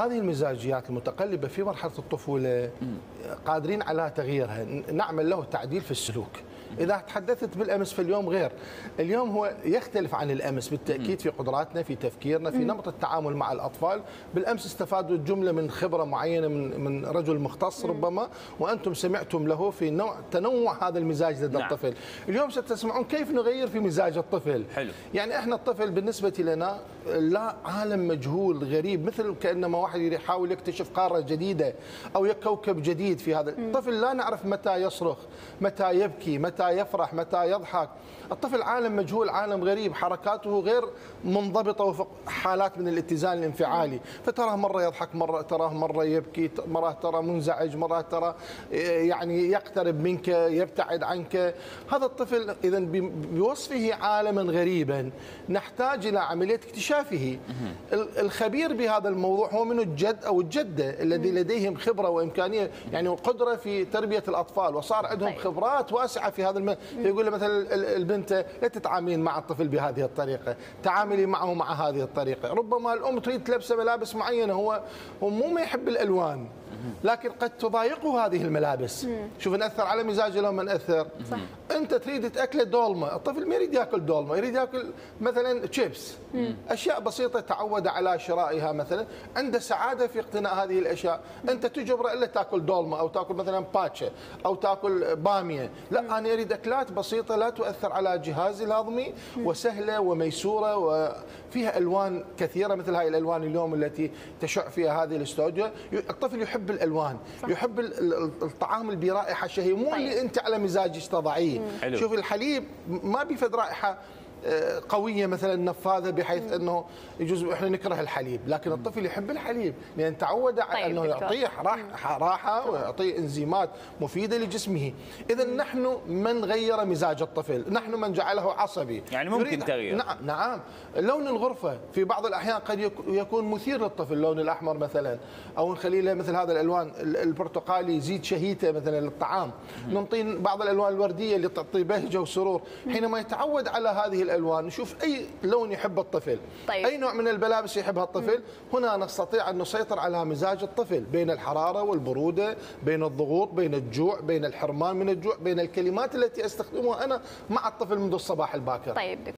هذه المزاجيات المتقلبة في مرحلة الطفولة قادرين على تغييرها. نعمل له تعديل في السلوك. إذا تحدثت بالأمس في اليوم غير. اليوم هو يختلف عن الأمس بالتأكيد في قدراتنا في تفكيرنا في نمط التعامل مع الأطفال. بالأمس استفادوا جمله من خبرة معينة من من رجل مختص ربما وأنتم سمعتم له في نوع تنوع هذا المزاج لدى نعم. الطفل. اليوم ستسمعون كيف نغير في مزاج الطفل. حلو. يعني إحنا الطفل بالنسبة لنا لا عالم مجهول غريب مثل كأنما واحد يحاول يكتشف قارة جديدة أو كوكب جديد في هذا. الطفل لا نعرف متى يصرخ متى يبكي متى يفرح متى يضحك. الطفل عالم مجهول عالم غريب حركاته غير منضبطة وفق حالات من الاتزان الانفعالي. فتراه مرة يضحك مرة تراه مرة يبكي مرة ترى منزعج مرة ترى يعني يقترب منك يبتعد عنك. هذا الطفل اذا بوصفه عالما غريبا. نحتاج إلى عملية اكتشافه. ال- الخبير بهذا الموضوع هو من الجد أو الجدة الذي لديهم خبرة وإمكانية يعني وقدره في تربية الأطفال. وصار عندهم طيب. خبرات واسعة في هذا الم... يقول له مثلا ال- البنت لا تتعاملين مع الطفل بهذه الطريقة تعاملي معه مع هذه الطريقة. ربما الأم تريد تلبسه ملابس معينة هو هو مو ما يحب الألوان. لكن قد تضايقه هذه الملابس. شوف نأثر على مزاجه لو ما نأثر. صح. انت تريد تأكله دولمه الطفل ما يريد يأكل دولمه يريد يأكل مثلا شيبس أشياء بسيطة تعود على شرائها مثلا. عنده سعادة في اقتناء هذه الأشياء. أنت تجبره إلا تأكل دولمه أو تأكل مثلا باتشا أو تأكل بامية. لا أنا أريد أكلات بسيطة لا تؤثر على جهازي الهضمي وسهلة وميسورة وفيها ألوان كثيرة مثل هاي الألوان اليوم التي تشع فيها هذه الاستوديو. الطفل يحب الألوان يحب ال- ال- الطعام اللي برائحه شهيه مو طيب. اللي أنت على مزاجك تضعيه. شوف الحليب ما بيفد رائحة قوية مثلا نفاذه بحيث إنه يجوز إحنا نكره الحليب. لكن الطفل يحب الحليب. لأن تعود على طيب إنه دكتور. يعطيه راحة راحة ويعطيه إنزيمات مفيدة لجسمه. اذا نحن من غير مزاج الطفل؟ نحن من جعله عصبي. يعني ممكن تغيير. نعم نعم. لون الغرفة في بعض الأحيان قد يك- يكون مثير للطفل اللون الأحمر مثلا أو نخلي له مثل هذا الألوان ال- البرتقالي يزيد شهيته مثلا للطعام. نعطي بعض الألوان الوردية اللي تعطي بهجه وسرور حينما يتعود على هذه الألوان. نشوف أي لون يحب الطفل. طيب. أي نوع من الملابس يحبها الطفل. هنا نستطيع أن نسيطر على مزاج الطفل بين الحرارة والبرودة بين الضغوط بين الجوع بين الحرمان من الجوع بين الكلمات التي أستخدمها أنا مع الطفل منذ الصباح الباكر. طيب.